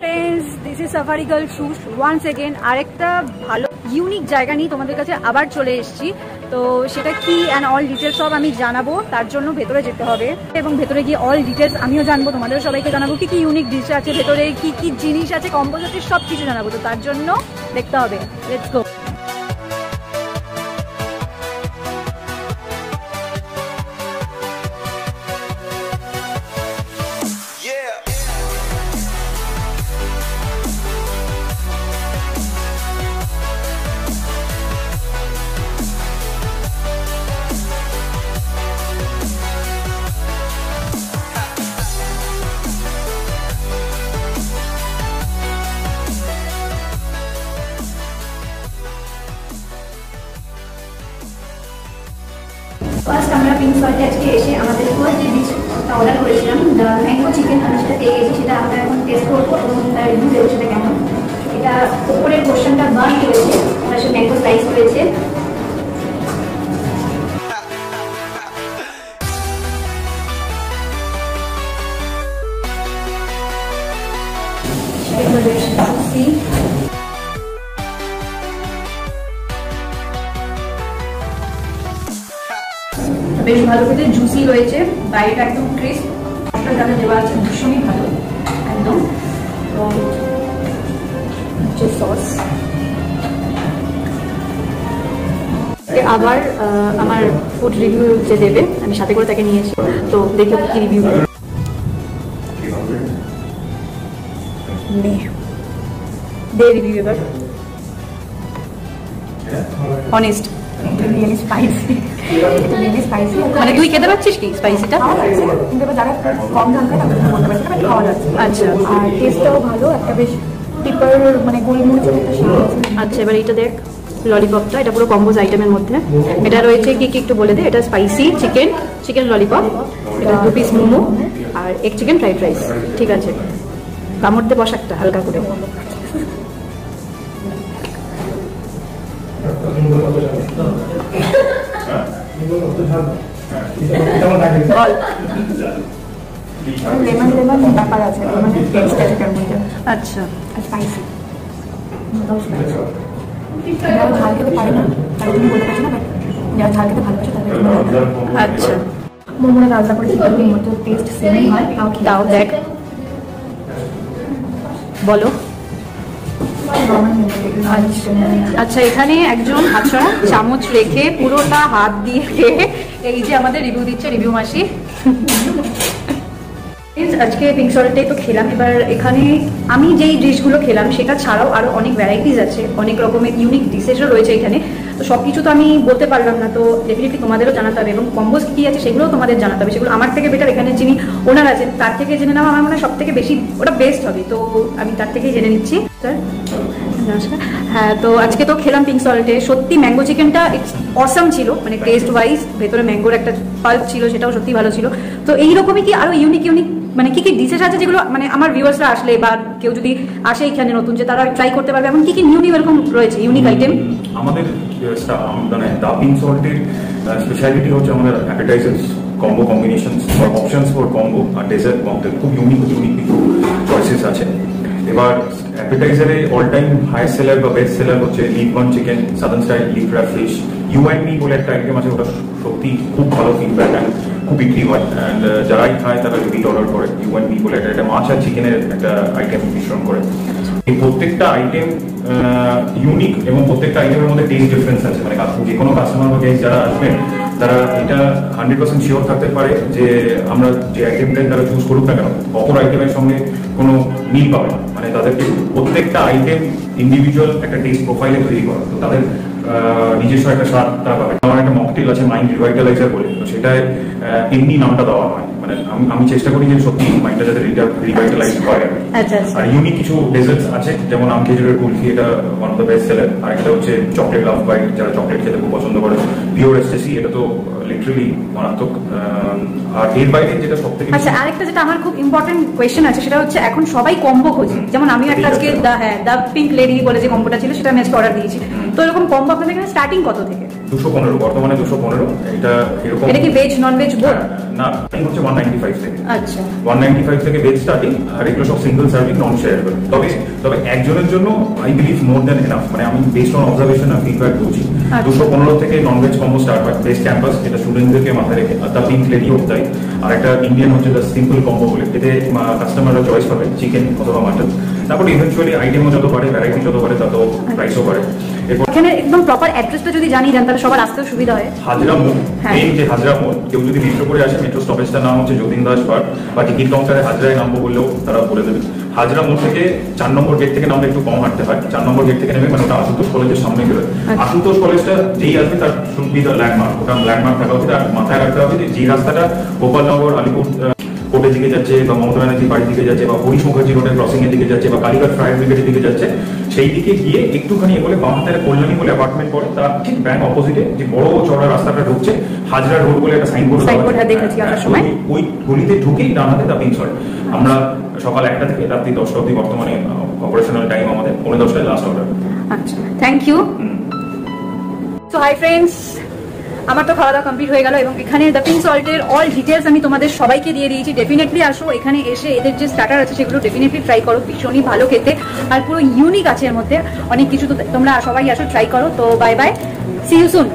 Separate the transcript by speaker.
Speaker 1: Friends this is safari girl শুস once again আরেকটা ভালো unique জায়গা নিয়ে তোমাদের কাছে আবার চলে এসেছি। তো সেটা কি অ্যান্ড অল ডিটেলস সব আমি জানাব। তার জন্য ভেতরে যেতে হবে। এবং ভেতরে গিয়ে অল ডিটেলস আমিও জানব। তোমাদের সবাইকে জানাব কি কি ইউনিক ডিশ আছে ভেতরে, কি কি জিনিস আছে কম্পোজ আছে সব কিছু জানাব। তো তার জন্য দেখতে হবে। লেটস গো
Speaker 2: আমরা আজকে এসে আমাদের ফার্স্ট যে ডিশটা অর্ডার করেছিলাম। ম্যাঙ্গো চিকেন আমি সেটা পেয়ে গেছি, সেটা আমরা এখন টেস্ট করব এবং তার রিভিউ দেবো সেটা কেমন। এটা উপরের পোর্শনটা বার্ন রয়েছে তার সাথে ম্যাঙ্গো স্লাইস রয়েছে বেশ বেশ ভালো করে জুসি রয়েছে। বাইরেটা একদম ক্রিস্প মশলা যাতে দেওয়া আছে ভীষণই ভালো। একদম। তো হচ্ছে সস
Speaker 1: আবার আমার ফুড রিভিউ যে দেবে আমি সাথে করে তাকে নিয়েছি তো দেখে কি রিভিউ দে রিভিউ এবার। Honest
Speaker 2: really spicy really spicy
Speaker 1: মানে তুই খেতে পারছিস কি স্পাইসিটা
Speaker 2: কিন্তু এবার যারা কম ঝাল খায় তাদের বলতে পারছি খাওয়া যাচ্ছে।
Speaker 1: আচ্ছা।
Speaker 2: আর টেস্টটাও ভালো একটা বেশ টিপার মানে গোলমরিচের একটা
Speaker 1: আচ্ছা এবার এটা দেখ ললিপপটা এটা পুরো কম্বোজ আইটেমের মধ্যে। এটা রয়েছে কি কি একটু বলে দে এটা স্পাইসি চিকেন চিকেন ললিপপ এটা দু পিস মোমো আর এক চিকেন ফ্রাইড রাইস ঠিক আছে। কামড় দে বস একটা হালকা করে।
Speaker 2: লেমন লেমন ব্যাপার আছে
Speaker 1: আচ্ছা।
Speaker 2: স্পাইসি যারা ঝাল খেতে পারে না তাদের জন্য বলতে পারছি না যারা ঝাল খেতে ভালোবাসে তাদের।
Speaker 1: আচ্ছা
Speaker 2: মোমোটা রান্না করে চিকেনের মতো টেস্ট সেমই হয় তাও
Speaker 1: দেখ। বলো। আচ্ছা এখানে একজন আচ্ছা চামচ রেখে পুরোটা হাত দিয়ে এই যে আমাদের রিভিউ দিচ্ছে রিভিউ মাসি। আজকে পিঙ্ক সল্টে তো খেলাম। এবার এখানে আমি যেই ডিশগুলো খেলাম, সেটা ছাড়াও আরও অনেক ভ্যারাইটিস আছে। অনেক রকমের ইউনিক ডিশেসও রয়েছে এখানে। তো সব কিছু তো আমি বলতে পারলাম না। তো ডেফিনেটলি তোমাদেরও জানাতে হবে এবং কম্বোজ কি আছে সেগুলোও তোমাদের জানাতে হবে। সেগুলো আমার থেকে বেটার এখানে যিনি ওনার আছেন, তার থেকে জেনে নেওয়া আমার মনে হয় সব থেকে বেশি ওটা বেস্ট হবে। তো আমি তার থেকেই জেনে নিচ্ছি। স্যার নমস্কার। হ্যাঁ তো আজকে তো খেলাম পিঙ্ক সল্টে সত্যি ম্যাঙ্গো চিকেনটা অসাম ছিল মানে টেস্ট ওয়াইজ ভেতরে ম্যাঙ্গোর একটা পাল্প ছিল সেটাও সত্যি ভালো ছিল। তো এইরকমই কি আরও ইউনিক ইউনিক মানে কি কি ডিশেস আছে যেগুলো মানে আমার ভিউয়ার্সরা আসলে বা কেউ যদি আসে এখানে নতুন যে তারা ট্রাই করতে পারবে এমন কি কি নিউ নিউ এরকম রয়েছে ইউনিক আইটেম
Speaker 3: আমাদের মানে দাপিং সল্টের স্পেশালিটি হচ্ছে আমাদের appetizers combo combination options for combo R dessert মধ্যে খুব ইউনিক ইউনিক কিছু চয়েসেস আছে। এবার অ্যাপেটাইজারে অল টাইম হাই সেলার বা বেস্ট সেলার হচ্ছে live one chicken southern style live wrap fish you and me বলে একটা আইটেম আছে, ওটা সত্যি খুব ভালো ফিডব্যাক অ্যান্ড খুব বিক্রি হয়। অ্যান্ড যারাই খায় তারা রিপিট অর্ডার করে। ইউ অ্যান্ড মি বলে একটা একটা মাছ আর চিকেনের একটা আইটেম মিশ্রণ করে। এই প্রত্যেকটা আইটেম ইউনিক এবং প্রত্যেকটা আইটেমের মধ্যে টেস্ট ডিফারেন্স আছে। মানে যে কোনো কাস্টমার বা guest যারা আসবেন তারা এটা হান্ড্রেড পার্সেন্ট শিওর থাকতে পারে যে আমরা যে আইটেমটাই তারা চুজ করুক না কেন অপর আইটেমের সঙ্গে কোনো মিল পাবে না। মানে তাদেরকে প্রত্যেকটা আইটেম ইন্ডিভিজুয়াল একটা টেস্ট প্রোফাইলে তৈরি করা। তো তাদের নিজস্ব একটা স্বাদটা পাবে। আমার একটা মকটেল আছে মাইন্ড রিভাইটালাইজার বলে। তো সেটায় এমনি নামটা দেওয়া হয়। মানে আমি আমি চেষ্টা করি যে সত্যি মাইন্ডটা যাতে রিভাইটালাইজ হয় আর কি।
Speaker 1: আচ্ছা আচ্ছা।
Speaker 3: আর ইউনিক কিছু ডেজার্টস আছে যেমন আম খেজুরের কুলফি এটা one of the best seller আর একটা হচ্ছে চকলেট লাভ বাইট যারা চকলেট খেতে খুব পছন্দ করে পিওর এসটেসি এটা তো লিটারেলি মারাত্মক আর এর বাইরে যেটা সব থেকে
Speaker 1: আচ্ছা আরেকটা যেটা আমার খুব ইম্পর্টেন্ট কোয়েশ্চেন আছে সেটা হচ্ছে এখন সবাই কম্বো খোঁজে। যেমন আমি একটা আজকে দা হ্যাঁ দ্য পিঙ্ক লেডি বলে যে কম্বোটা ছিল সেটা আমি আজকে অর্ডার দিয়েছি। তো এরকম কম্বো আপনাদের এখানে স্টার্টিং কত থেকে?
Speaker 3: দুশো পনেরো বর্তমানে দুশো পনেরো। এটা এরকম
Speaker 1: এটা কি ভেজ নন ভেজ বোধ
Speaker 3: না হচ্ছে ওয়ান নাইনটি ফাইভ থেকে।
Speaker 1: আচ্ছা।
Speaker 3: ওয়ান নাইনটি ফাইভ থেকে ভেজ স্টার্টিং আর এগুলো সব সিঙ্গেল সার্ভিং নন শেয়ারেবল তবে তবে একজনের জন্য I believe more than enough মানে আমি বেস্ট অন অবজারভেশন আর ফিডব্যাক বলছি।
Speaker 1: আচ্ছা।
Speaker 3: দুশো পনেরো থেকে নন ভেজ কম্বো স্টার্ট হয়। বেস্ট ক্যাম্পাস যেটা স্টুডেন্টদেরকে মাথায় রেখে দ্য পিঙ্ক লেডি অফ যায় আর একটা ইন্ডিয়ান হচ্ছে দ্য সিম্পল কম্বো বলে। এতে কাস্টমাররা চয়েস পাবে চিকেন অথবা মাটন তারপরে ইভেন্চুয়ালি আইটেমও যত বাড়ে ভ্যারাইটি যত বাড়ে তত প্রাইসও বাড়ে। এরপর
Speaker 1: এখানে একদম প্রপার অ্যাড্রেসটা যদি জানিয়ে দেন তাহলে সবার আসতেও সুবিধা হয়
Speaker 3: হাজরা মোড়
Speaker 1: হ্যাঁ।
Speaker 3: মেইন যে হাজরা মোড় কেউ যদি মেট্রো করে আসে মেট্রো স্টপেজটার নাম হচ্ছে যতীন দাস পার্ক বা টিকিট কাউন্টারে হাজরায় নামবো বললেও তারা বলে দেবে হাজরা মোড় থেকে চার নম্বর গেট থেকে নামলে একটু কম হাঁটতে হয় চার নম্বর গেট থেকে নেমে মানে ওটা আশুতোষ কলেজের সামনে গেলে
Speaker 1: আচ্ছা।
Speaker 3: আশুতোষ কলেজটা যেই আসবে তার দ্য ল্যান্ডমার্ক ওটা ল্যান্ডমার্ক থাকা উচিত আর মাথায় রাখতে হবে যে যে রাস্তাটা গোপালনগর আলিপুর কোর্টের দিকে যাচ্ছে বা মমতা ব্যানার্জির বাড়ির দিকে যাচ্ছে বা হরিশ মুখার্জি রোডের ক্রসিং এর দিকে যাচ্ছে বা কালীঘাট ফায়ার ব্রিগেডের দিকে যাচ্ছে সেই দিকে গিয়ে একটুখানি এগোলে বাম কল্যাণী বলে অ্যাপার্টমেন্ট পড়ে তার ঠিক ব্যাংক অপোজিটে যে বড় চড়া রাস্তাটা ঢুকছে হাজরা রোড বলে একটা সাইনবোর্ড
Speaker 1: হ্যাঁ, দেখেছি
Speaker 3: ওই গলিতে ঢুকেই ডান হাতে তাপিং সরে আমরা সকাল একটা থেকে রাত্রি দশটা অব্দি বর্তমানে অপারেশনাল টাইম আমাদের পনেরো দশটায় লাস্ট অর্ডার
Speaker 1: আচ্ছা thank you so hi friends আমার তো খাওয়া দাওয়া কমপ্লিট হয়ে গেল এবং এখানে দ্য পিঙ্ক সল্টের অল ডিটেলস আমি তোমাদের সবাইকে দিয়ে দিয়েছি। ডেফিনেটলি আসো, এখানে এসে এদের যে স্টার্টার আছে সেগুলো ডেফিনেটলি ট্রাই করো, ভীষণই ভালো খেতে। আর পুরো ইউনিক আছে এর মধ্যে, অনেক কিছু তো তোমরা সবাই আসো ট্রাই করো। তো bye bye see you soon